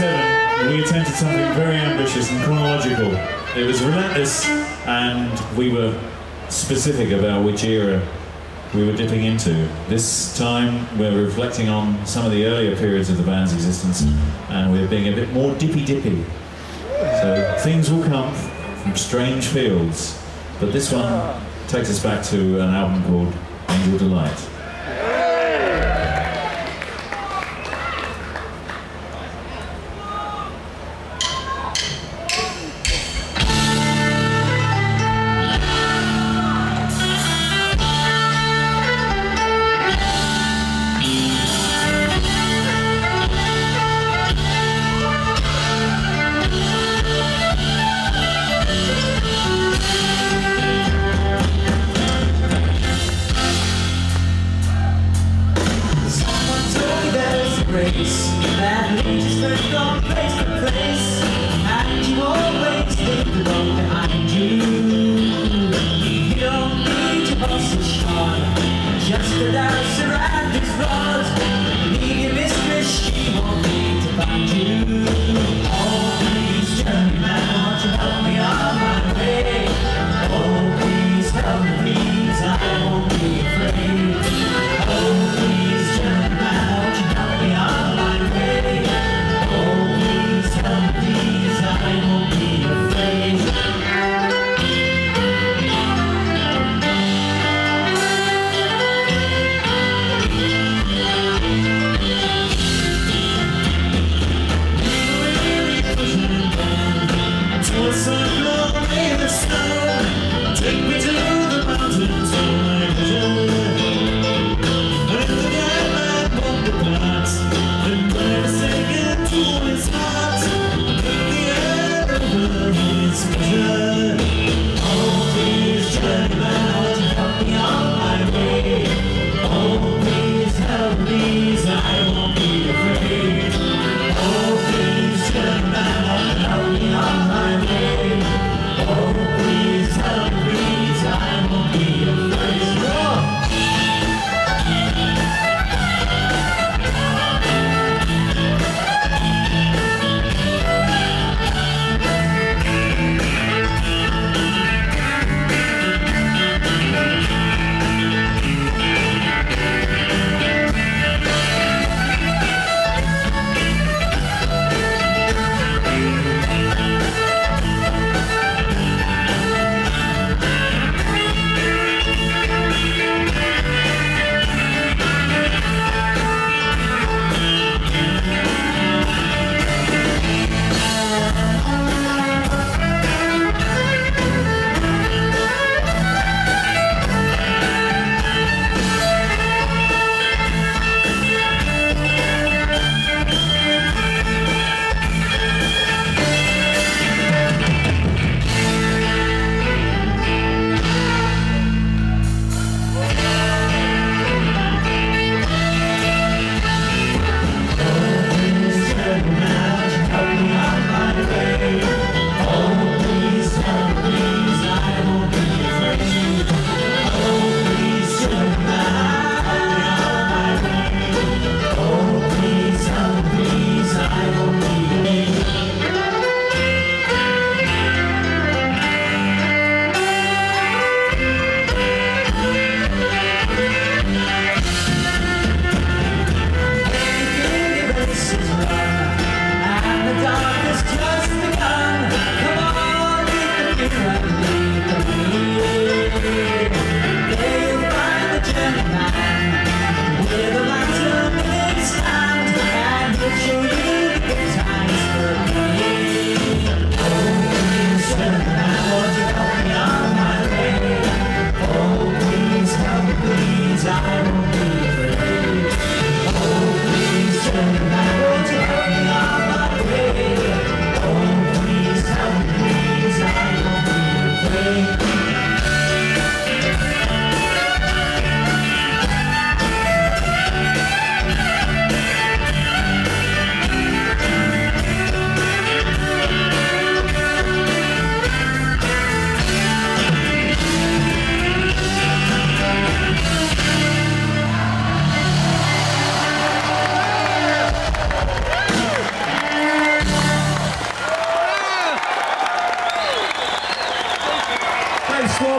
year, in 97, we attempted something very ambitious and chronological. It was relentless, and we were specific about which era we were dipping into. This time, we're reflecting on some of the earlier periods of the band's existence, and we're being a bit more dippy-dippy. So things will come from strange fields, but this one takes us back to an album called Angel Delight. Grace that leads us from place to place,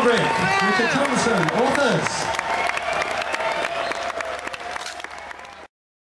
Brick, Richard Thompson, authors.